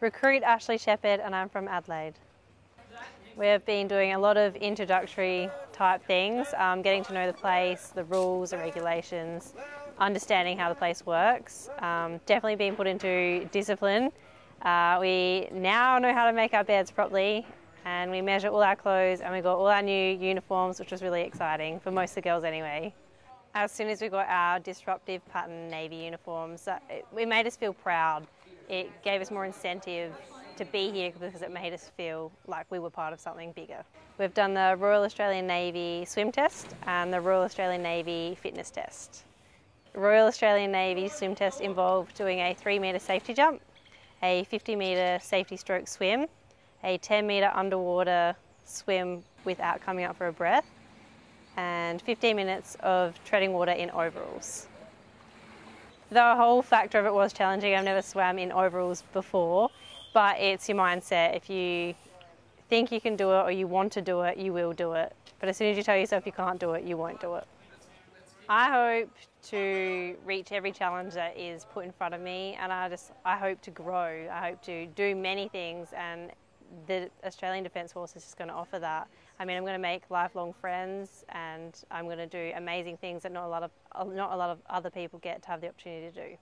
Recruit Ashlee Shepheard and I'm from Adelaide. We've been doing a lot of introductory type things, um, getting to know the place, the rules, the regulations, understanding how the place works. Um, definitely being put into discipline. Uh, we now know how to make our beds properly and we measure all our clothes and we got all our new uniforms, which was really exciting for most of the girls anyway. As soon as we got our disruptive pattern navy uniforms, uh, it made us feel proud. It gave us more incentive to be here because it made us feel like we were part of something bigger. We've done the Royal Australian Navy swim test and the Royal Australian Navy fitness test. The Royal Australian Navy swim test involved doing a three metre safety jump, a 50 metre safety stroke swim, a 10 metre underwater swim without coming up for a breath, and 15 minutes of treading water in overalls. The whole factor of it was challenging. I've never swam in overalls before, but it's your mindset. If you think you can do it or you want to do it, you will do it. But as soon as you tell yourself you can't do it, you won't do it. I hope to reach every challenge that is put in front of me and I just I hope to grow. I hope to do many things and the Australian Defence Force is just going to offer that. I mean, I'm going to make lifelong friends, and I'm going to do amazing things that not a lot of not a lot of other people get to have the opportunity to do.